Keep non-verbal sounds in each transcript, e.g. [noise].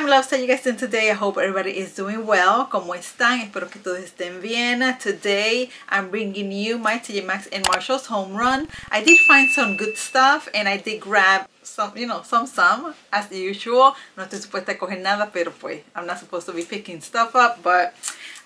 I'm Loves, how you guys doing today? I hope everybody is doing well. ¿Cómo están? Espero que todos estén bien. Today, I'm bringing you my TJ Maxx and Marshall's home run. I did find some good stuff and I did grab some, you know, some, some, as usual. No estoy supuesta a coger nada, pero pues, I'm not supposed to be picking stuff up, but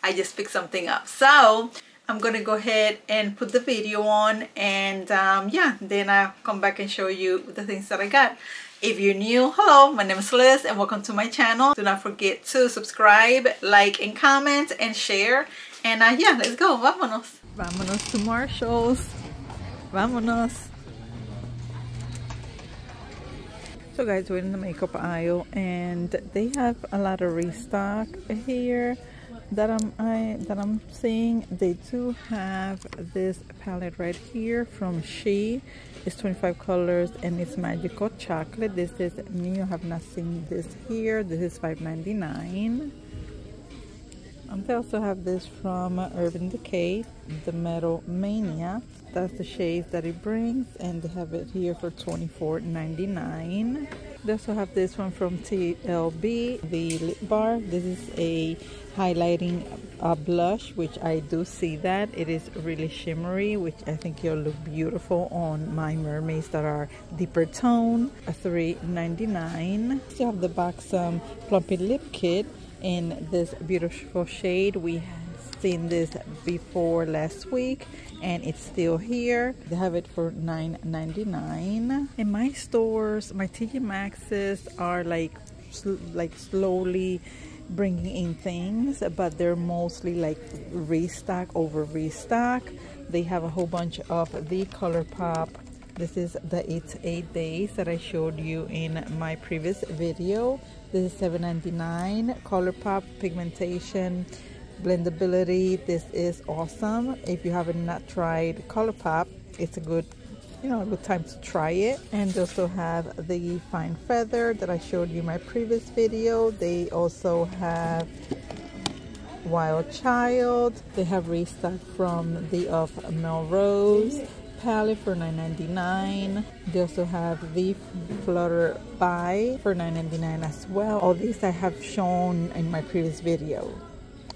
I just picked something up. So, I'm gonna go ahead and put the video on and um, yeah, then I'll come back and show you the things that I got. If you're new, hello, my name is Liz and welcome to my channel. Do not forget to subscribe, like, and comment, and share. And uh, yeah, let's go. Vámonos. Vámonos to Marshall's. Vámonos. So guys, we're in the makeup aisle and they have a lot of restock here that I'm I that I'm seeing they do have this palette right here from She. It's 25 colors and it's magical chocolate. This is new I have not seen this here. This is 5.99 um, they also have this from Urban Decay the Metal Mania. That's the shades that it brings and they have it here for 24.99 they also have this one from TLB the lip bar. This is a highlighting a blush which I do see that. It is really shimmery which I think you'll look beautiful on my mermaids that are deeper tone a 3.99 still have the Buxom Plumpy Lip Kit in this beautiful shade. We seen this before last week and it's still here. They have it for $9.99 in my stores my TJ Maxx's are like like slowly bringing in things but they're mostly like restock over restock. They have a whole bunch of the ColourPop. This is the it's eight days that I showed you in my previous video. This is $7.99 ColourPop pigmentation blendability. This is awesome. If you haven't not tried ColourPop it's a good you know a good time to try it. And they also have the fine feather that I showed you in my previous video. They also have wild child. They have restock from the of Melrose. Palette for $9.99 they also have the flutter by for $9.99 as well. All these I have shown in my previous video.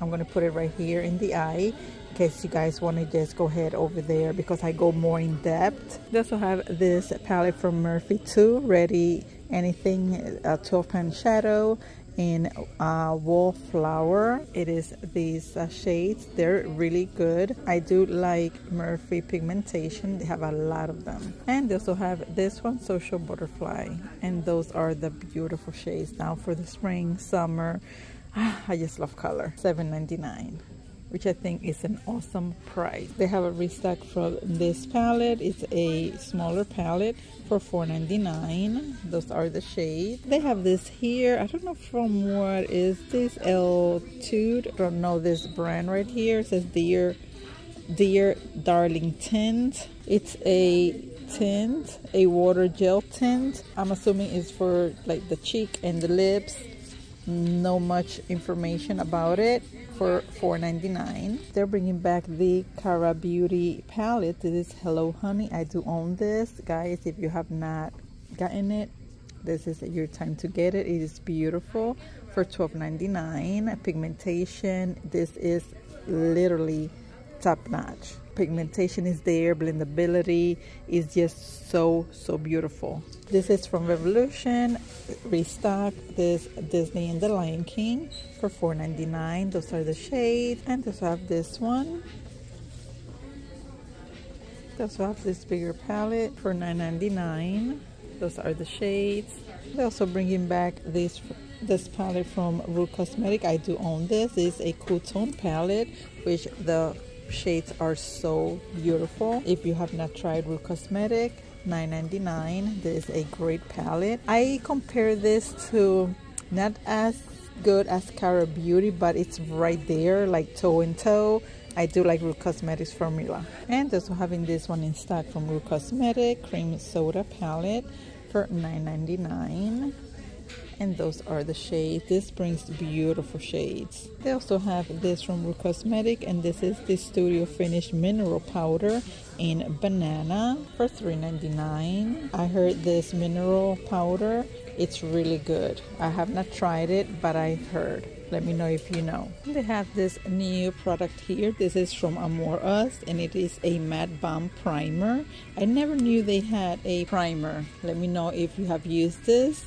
I'm going to put it right here in the eye case you guys want to just go ahead over there because I go more in depth. They also have this palette from Morphe too, Ready Anything a 12 pan shadow in uh, wallflower. It is these uh, shades. They're really good. I do like Morphe pigmentation. They have a lot of them. And they also have this one social butterfly. And those are the beautiful shades now for the spring summer. [sighs] I just love color. 7.99 which I think is an awesome price. They have a restock from this palette. It's a smaller palette for $4.99. Those are the shades. They have this here. I don't know from what is this El Tude. I don't know this brand right here. It says Dear Dear Darling Tint. It's a tint, a water gel tint. I'm assuming it's for like the cheek and the lips. No much information about it for $4.99. They're bringing back the Kara Beauty palette. This is Hello Honey. I do own this. Guys, if you have not gotten it, this is your time to get it. It is beautiful for $12.99. Pigmentation. This is literally top notch. Pigmentation is there blendability is just so so beautiful. This is from revolution. Restock this disney and the lion king for $4.99 those are the shades. And also have this one. Also have this bigger palette for $9.99 those are the shades. They're also bringing back this this palette from Rude Cosmetic. I do own this. Is a cool tone palette, which the shades are so beautiful. If you have not tried Rude Cosmetic 9.99 this is a great palette. I compare this to not as good as Kara Beauty but it's right there like toe and toe. I do like Rude Cosmetics formula. And also having this one in stock from Rude Cosmetic cream soda palette for 9.99 and those are the shades. This brings beautiful shades. They also have this from Rude Cosmetic and this is the studio finish mineral powder in banana for $3.99 I heard this mineral powder. It's really good. I have not tried it but I've heard. Let me know if you know. They have this new product here. This is from Amoreus and it is a matte balm primer. I never knew they had a primer. Let me know if you have used this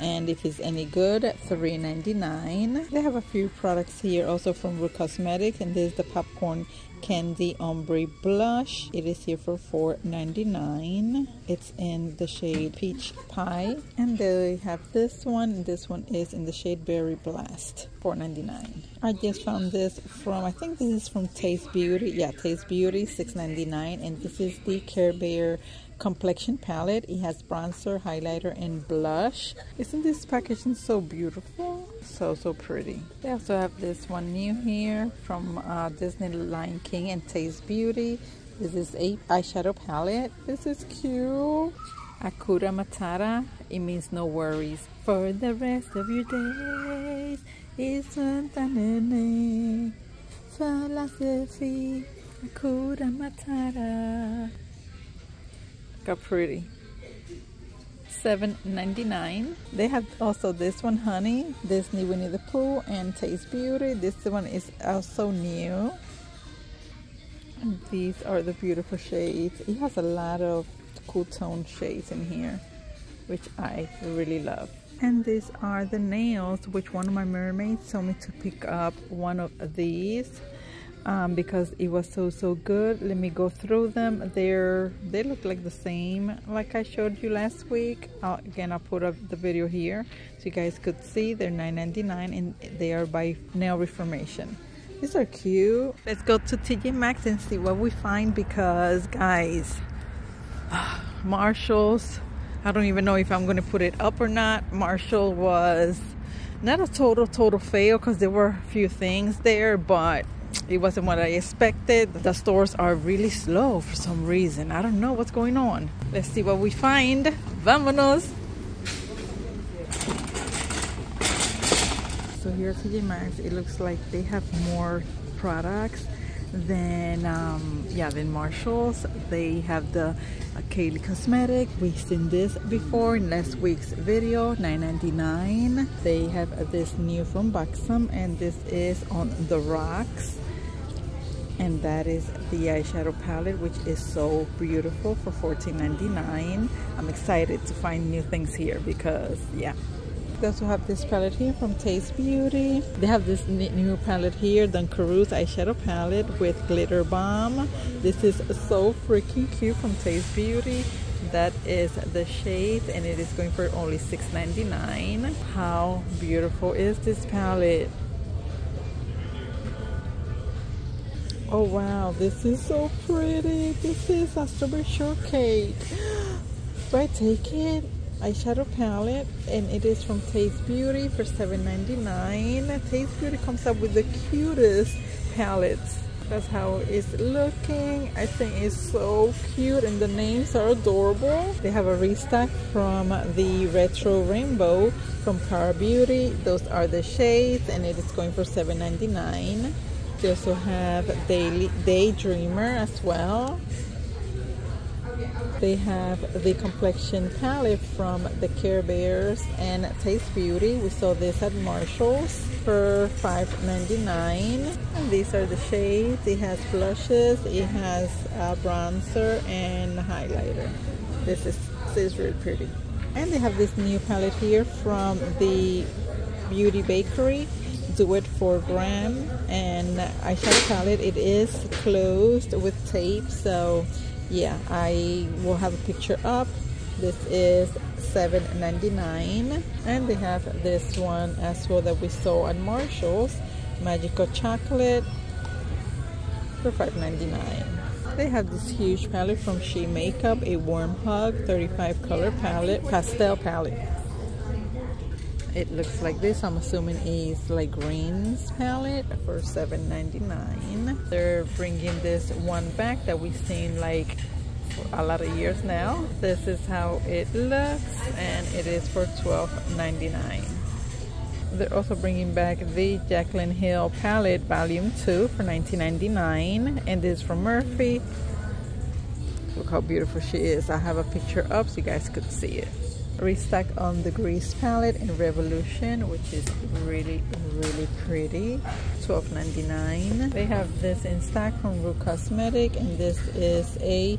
and if it's any good $3.99 they have a few products here also from Rude Cosmetic and this is the popcorn candy ombre blush. It is here for $4.99 it's in the shade peach pie and they have this one. This one is in the shade berry blast $4.99 I just found this from I think this is from Taste Beauty. Yeah Taste Beauty $6.99 and this is the Care Bear complexion palette. It has bronzer highlighter and blush. Isn't this packaging so beautiful? So so pretty. They also have this one new here from uh, Disney Lion King and Taste Beauty. This is a eyeshadow palette. This is cute. Hakuna Matata. It means no worries for the rest of your days. That philosophy. Hakuna Matata Look how pretty. $7.99. They have also this one, Honey, Disney Winnie the Pooh, and Taste Beauty. This one is also new. These are the beautiful shades. It has a lot of cool tone shades in here, which I really love. And these are the nails, which one of my mermaids told me to pick up one of these um, because it was so so good. Let me go through them. They're they look like the same like I showed you last week. Uh, again I'll put up the video here so you guys could see. They're $9.99 and they are by Nail Reformation. These are cute. Let's go to TJ Maxx and see what we find because guys [sighs] Marshalls I don't even know if I'm gonna put it up or not. Marshall was not a total total fail because there were a few things there but it wasn't what I expected. The stores are really slow for some reason. I don't know what's going on. Let's see what we find. Vámonos! So here at TJ Maxx, it looks like they have more products than um, yeah than Marshalls. They have the uh, Kylie Cosmetic. We've seen this before in last week's video, $9.99. They have this new from Buxom and this is on the rocks and that is the eyeshadow palette which is so beautiful for $14.99 I'm excited to find new things here because yeah they also have this palette here from Taste Beauty. They have this new palette here, Dunkaroos eyeshadow palette with glitter bomb. This is so freaking cute from Taste Beauty. That is the shade and it is going for only $6.99. How beautiful is this palette? Oh wow, this is so pretty. This is a strawberry shortcake. [gasps] Do I take it? Eyeshadow palette and it is from Taste Beauty for $7.99. Taste Beauty comes up with the cutest palettes. That's how it's looking. I think it's so cute and the names are adorable. They have a restock from the Retro Rainbow from Kara Beauty. Those are the shades and it is going for $7.99. They also have Daily Daydreamer as well. They have the complexion palette from the Care Bears and Taste Beauty. We saw this at Marshall's for $5.99. And these are the shades. It has blushes, it has a bronzer and a highlighter. This is, this is really pretty. And they have this new palette here from the Beauty Bakery do it for gram and eyeshadow palette it is closed with tape so yeah I will have a picture up. This is $7.99 and they have this one as well that we saw at Marshall's. Magical chocolate for $5.99 they have this huge palette from She Makeup a warm hug 35 color palette pastel palette it looks like this i'm assuming is like greens palette for $7.99 they're bringing this one back that we've seen like a lot of years now. This is how it looks and it is for $12.99. They're also bringing back the Jaclyn Hill palette volume 2 for $19.99 and this is from Morphe Look how beautiful she is. I have a picture up so you guys could see it restock on the grease palette in revolution which is really really pretty. $12.99 they have this in stock from Rude Cosmetic and this is a,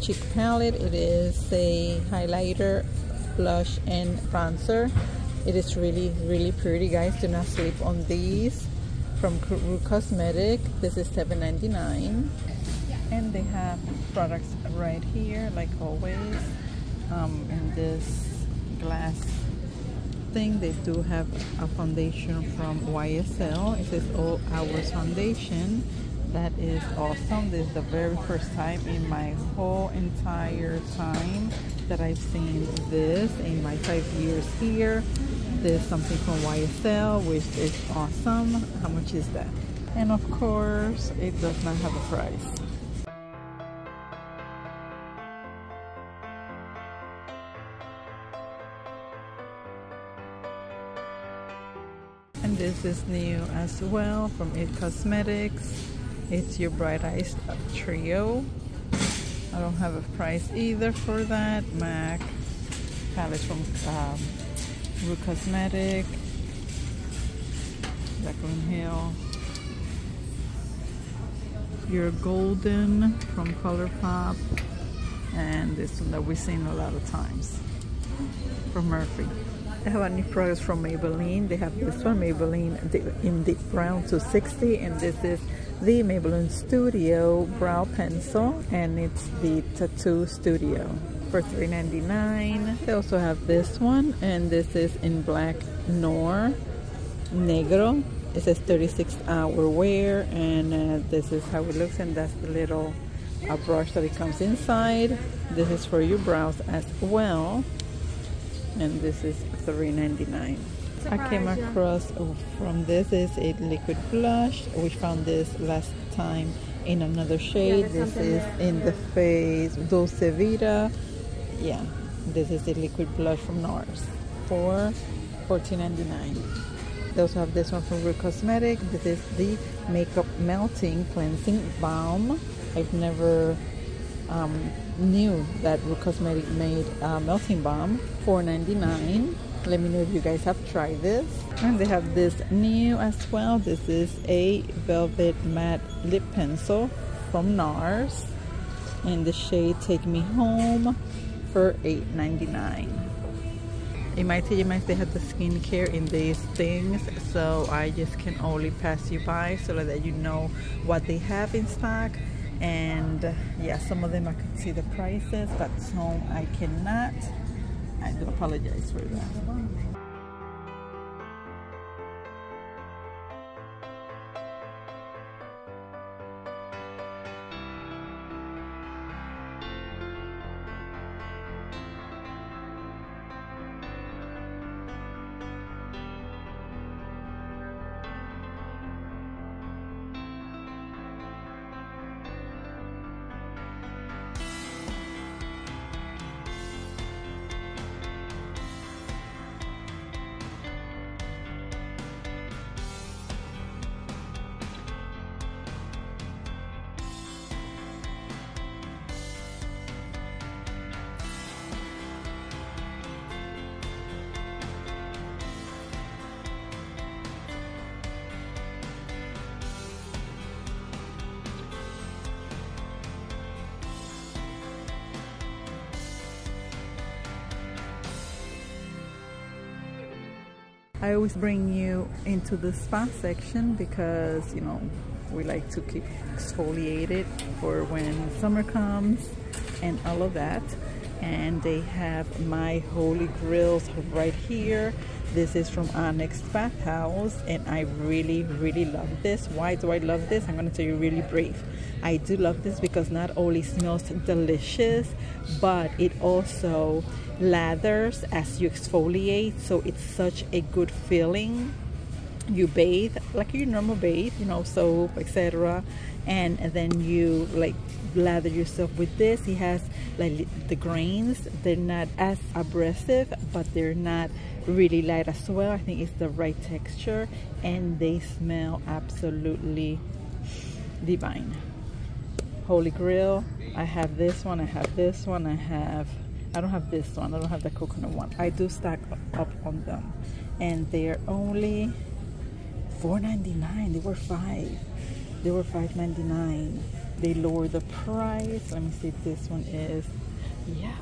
cheek palette. It is a highlighter blush and bronzer. It is really really pretty guys. Do not sleep on these from Rude Cosmetic. This is $7.99 and they have products right here like always um, in this glass thing. They do have a foundation from YSL it says all hours foundation. That is awesome. This is the very first time in my whole entire time that I've seen this in my five years here. There's something from YSL which is awesome. How much is that? And of course it does not have a price this is new as well from It Cosmetics. It's your Bright Eyes Trio. I don't have a price either for that. MAC palette from um, Ru Cosmetic Jaclyn Hill. Your Golden from ColourPop and this one that we've seen a lot of times from Morphe they have a new products from Maybelline. They have this one, Maybelline in deep brown 260, and this is the Maybelline Studio Brow Pencil, and it's the Tattoo Studio for $3.99. They also have this one, and this is in black Noir Negro. It says 36 hour wear, and uh, this is how it looks, and that's the little uh, brush that it comes inside. This is for your brows as well and this is $3.99 I came across oh, from this is a liquid blush. We found this last time in another shade. yeah, this is there. in the face Dulce Vita. Yeah this is a liquid blush from NARS for $14.99 they also have this one from Real Cosmetic. This is the makeup melting cleansing balm. I've never um, knew that Cosmetic made a melting balm $4.99 let me know if you guys have tried this. And they have this new as well. This is a velvet matte lip pencil from NARS. In the shade take me home for $8.99 in my TJ they have the skincare in these things. So I just can only pass you by so that you know what they have in stock and yeah some of them I could see the prices but some I cannot. I do apologize for that I always bring you into the spa section because, you know, we like to keep exfoliated for when summer comes and all of that. And they have my holy grills right here. This is from Onyx Bathhouse and I really, really love this. Why do I love this? I'm gonna tell you really brief. I do love this because not only smells delicious, but it also lathers as you exfoliate. So it's such a good feeling. you bathe like your normal bathe you know soap etc and, then you like lather yourself with this. He has like the grains. They're not as abrasive but they're not really light as well. I think it's the right texture and they smell absolutely divine. Holy grail i have this one i have this one i have i don't have this one i don't have the coconut one. I do stack up on them and they're only 4.99 they were five they were 5.99 they lowered the price let me see if this one is yeah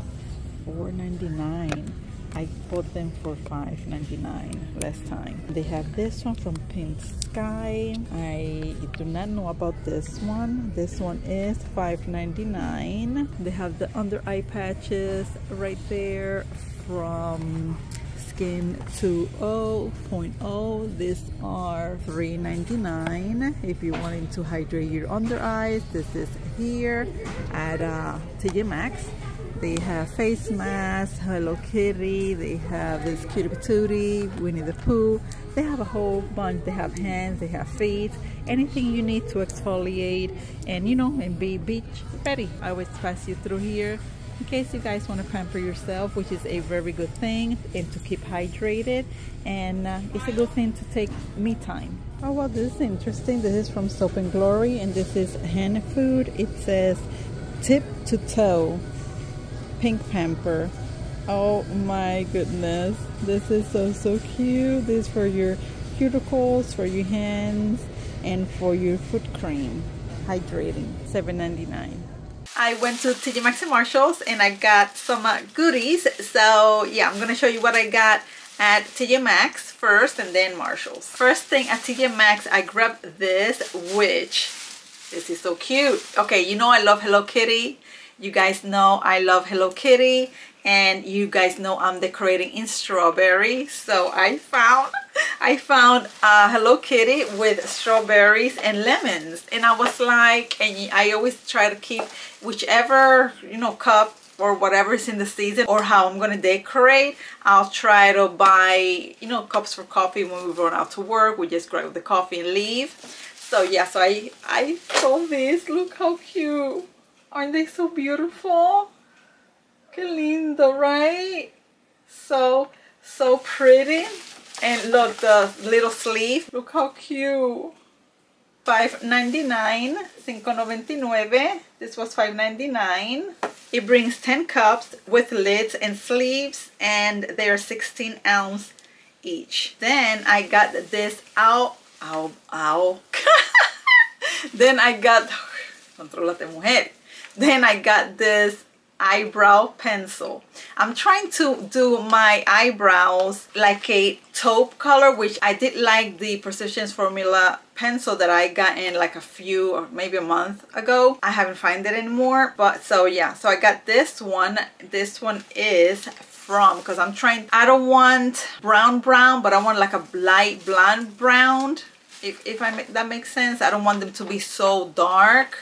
4.99 I bought them for $5.99 last time. They have this one from Pink Sky. I do not know about this one. This one is $5.99. They have the under eye patches right there from Skin 2.0. These are $3.99. If you wanted to hydrate your under eyes, this is here at uh, TJ Maxx. They have face masks, Hello Kitty, they have this Cutie Patootie, Winnie the Pooh. They have a whole bunch. They have hands, they have feet, anything you need to exfoliate and you know, and be beach ready. I always pass you through here in case you guys want to pamper yourself, which is a very good thing and to keep hydrated. And uh, it's a good thing to take me time. Oh, well, this is interesting. This is from Soap and Glory and this is hand food. It says tip to toe pink pamper oh my goodness this is so so cute this is for your cuticles for your hands and for your foot cream hydrating 7.99 I went to TJ Maxx and Marshalls and I got some uh, goodies. So yeah I'm gonna show you what I got at TJ Maxx first and then Marshalls. First thing at TJ Maxx I grabbed this which this is so cute. Okay you know I love Hello Kitty. You guys know I love Hello Kitty and you guys know I'm decorating in strawberry. So I found I found a Hello Kitty with strawberries and lemons. And I was like, and I always try to keep whichever, you know, cup or whatever is in the season or how I'm gonna decorate I'll try to buy you know cups for coffee when we run out to work we just grab the coffee and leave so yeah so I I saw this look how cute Aren't they so beautiful? Que lindo, right? So, so pretty. And look, the little sleeve. Look how cute. $5.99, $5.99. This was $5.99. It brings 10 cups with lids and sleeves and they are 16 ounce each. Then I got this out, ow, ow. [laughs] then I got, [laughs] controlate mujer. Then I got this eyebrow pencil. I'm trying to do my eyebrows like a taupe color, which I did like the Precisions Formula pencil that I got in like a few or maybe a month ago. I haven't found it anymore. But so yeah, so I got this one. This one is from because I'm trying, I don't want brown brown, but I want like a light blonde brown. If, if I make, that makes sense. I don't want them to be so dark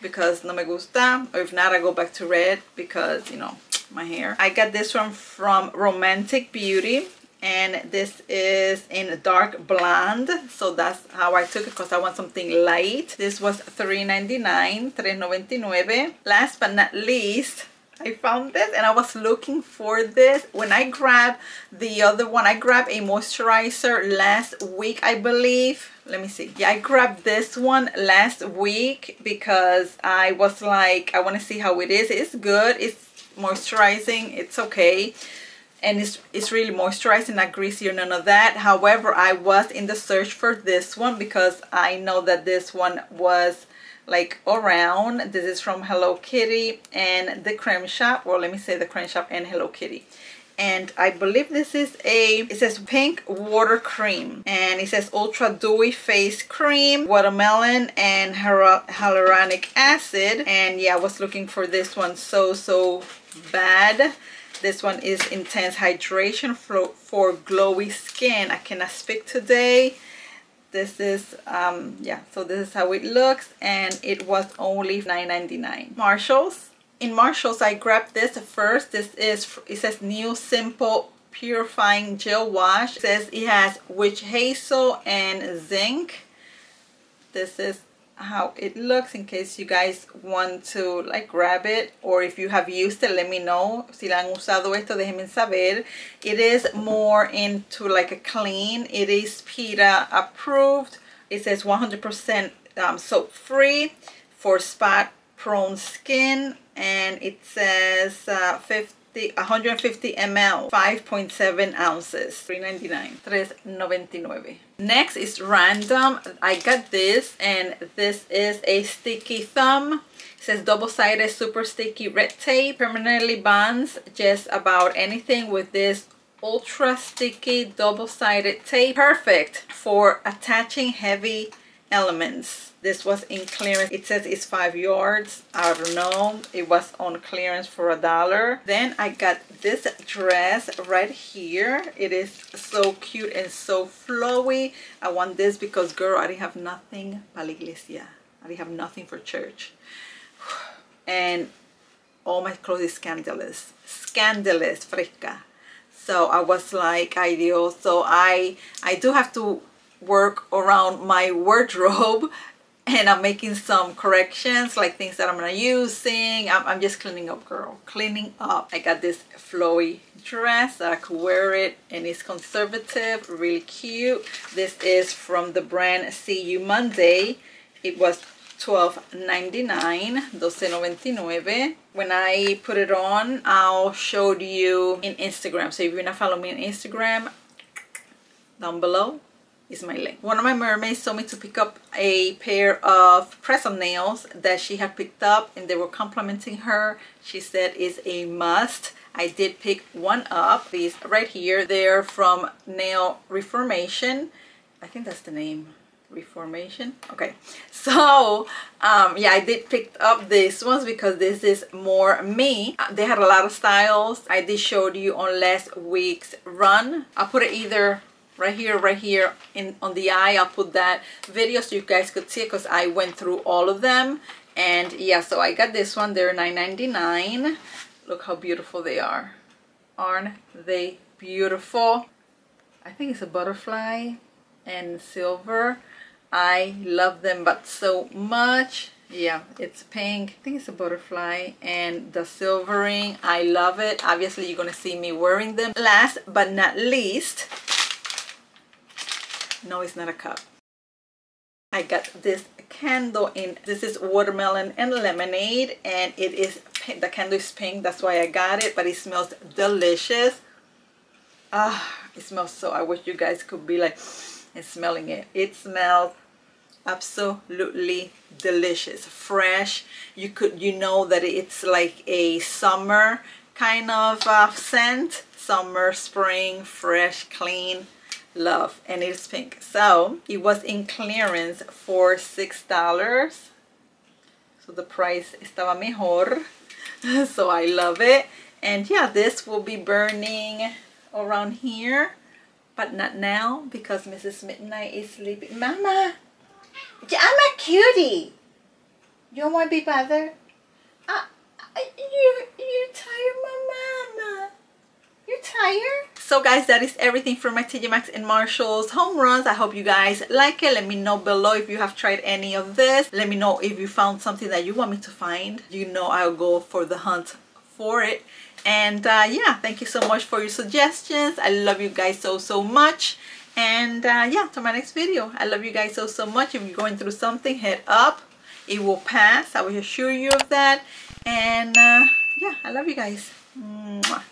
because no me gusta or if not I go back to red because you know my hair. I got this one from Romantic Beauty and this is in dark blonde. So that's how I took it because I want something light. This was $3.99 $3.99 last but not least I found this and I was looking for this. When I grabbed the other one I grabbed a moisturizer last week I believe let me see. Yeah I grabbed this one last week because I was like I want to see how it is. It's good. It's moisturizing. It's okay. And it's, it's really moisturizing not greasy or none of that. However I was in the search for this one because I know that this one was like around. This is from Hello Kitty and the Creme Shop. Or let me say the Creme Shop and Hello Kitty and I believe this is a it says pink water cream. And it says ultra dewy face cream watermelon and hyaluronic acid. And yeah I was looking for this one so so bad. This one is intense hydration for, for glowy skin. I cannot speak today. This is um yeah so this is how it looks. And it was only $9.99 Marshalls in Marshalls I grabbed this first. This is it says new simple purifying gel wash. It says it has witch hazel and zinc. This is how it looks in case you guys want to like grab it. Or if you have used it let me know. Si la han usado esto déjenme saber. It is more into like a clean. It is PETA approved. It says 100% um, soap free for spot prone skin and it says uh, 50 150 ml 5.7 ounces 3.99 3.99 next is random. I got this and this is a sticky thumb. It says double-sided super sticky red tape. Permanently bonds just about anything with this ultra sticky double-sided tape. Perfect for attaching heavy elements. This was in clearance. It says it's five yards. I don't know. It was on clearance for a dollar. Then i got this dress right here. It is so cute and so flowy. I want this because girl i didn't have nothing para la iglesia. I didn't have nothing for church. [sighs] And all my clothes is scandalous. Scandalous fresca. So i was like ideal so i i do have to work around my wardrobe [laughs] and I'm making some corrections like things that I'm not using. I'm, I'm just cleaning up girl. Cleaning up. I got this flowy dress that I could wear it and it's conservative really cute. This is from the brand See You Monday. It was $12.99 $12.99 when I put it on I'll show you in Instagram. So if you're not following me on Instagram down below is my link. One of my mermaids told me to pick up a pair of press-on nails that she had picked up and they were complimenting her. She said is a must. I did pick one up. These right here. They're from Nail Reformation. I think that's the name. Reformation. Okay. [laughs] So, um, yeah, I did pick up these ones because this is more me. They had a lot of styles. I did show you on last week's run. I'll put it either right here right here in on the eye. I'll put that video so you guys could see it because i went through all of them. And yeah so i got this one. They're 9.99 look how beautiful they are. Aren't they beautiful? I think it's a butterfly and silver. I love them but so much. Yeah it's pink. I think it's a butterfly and the silvering i love it. Obviously you're gonna see me wearing them. Last but not least no, it's not a cup. I got this candle in, this is watermelon and lemonade and it is, the candle is pink, that's why I got it, but it smells delicious. Ah, it smells so, I wish you guys could be like, and smelling it. It smells absolutely delicious, fresh. You could, you know that it's like a summer kind of uh, scent, summer, spring, fresh, clean love and it's pink. So it was in clearance for six dollars. So the price estaba mejor. [laughs] So I love it. And yeah this will be burning around here but not now because Mrs. Midnight is sleeping. Mama! I'm a cutie! You don't want to be bothered uh, you you tired mama? You tired so guys that is everything from my TJ Maxx and Marshalls home runs. I hope you guys like it. Let me know below if you have tried any of this. Let me know if you found something that you want me to find. You know i'll go for the hunt for it. And uh, yeah thank you so much for your suggestions. I love you guys so so much. And uh, yeah to my next video. I love you guys so so much. If you're going through something head up. It will pass. I will assure you of that. And uh, yeah i love you guys. Mwah.